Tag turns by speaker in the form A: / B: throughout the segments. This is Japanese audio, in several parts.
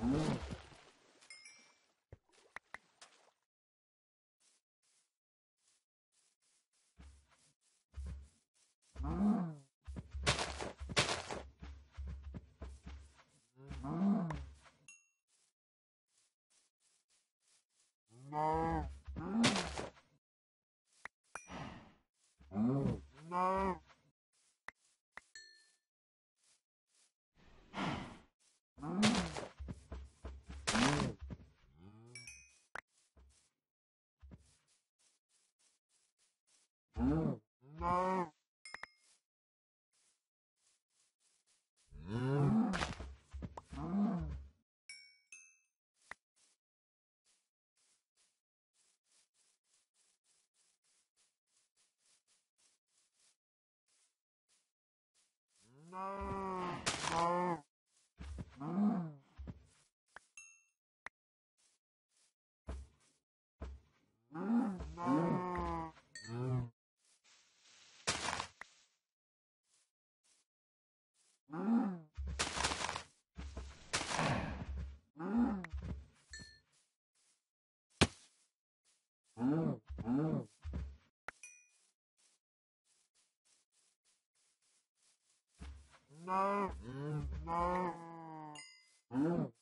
A: Mm-hmm.
B: 음.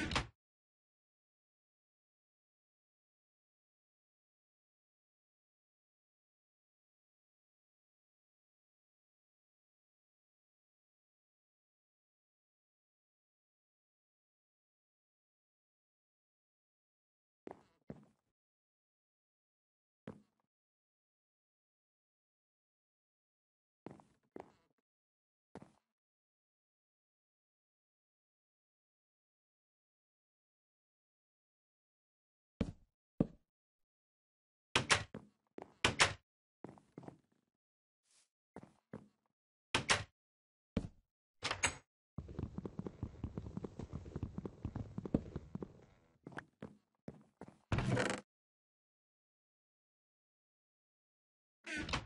B: you mm. you.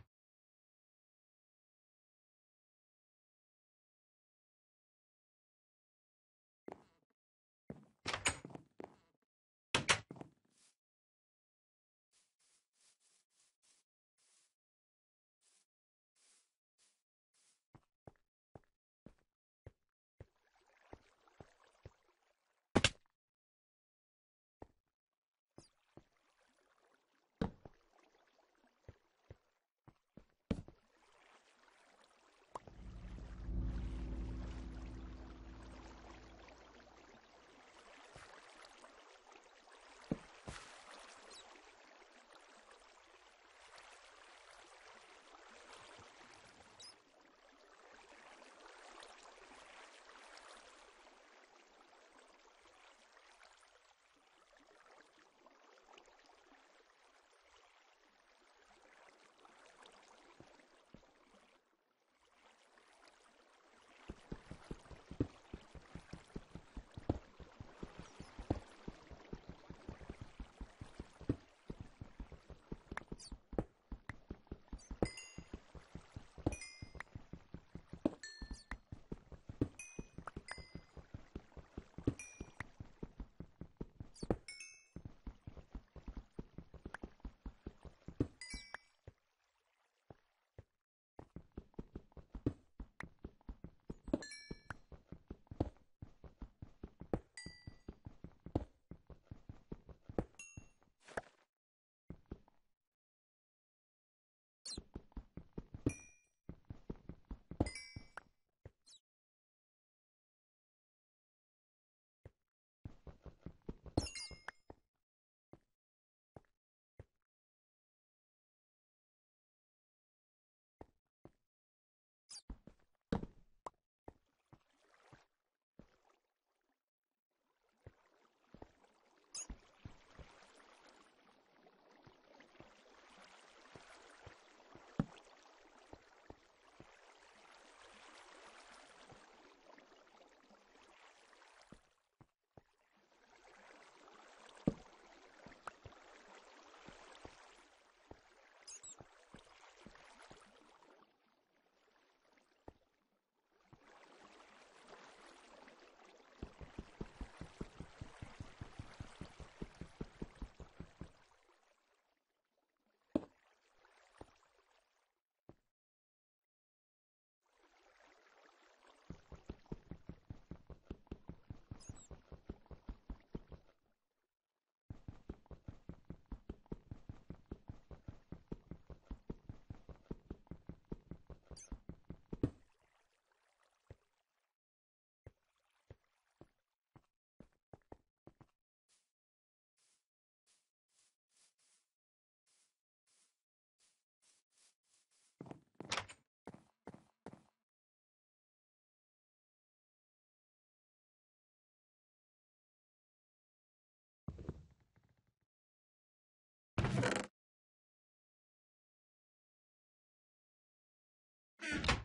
A: Thank you.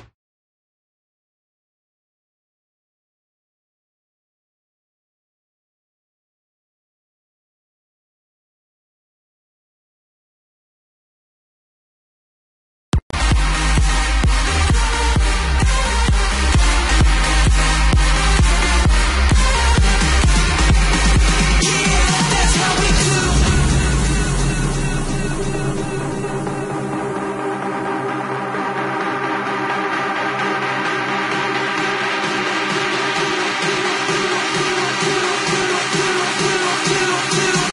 A: you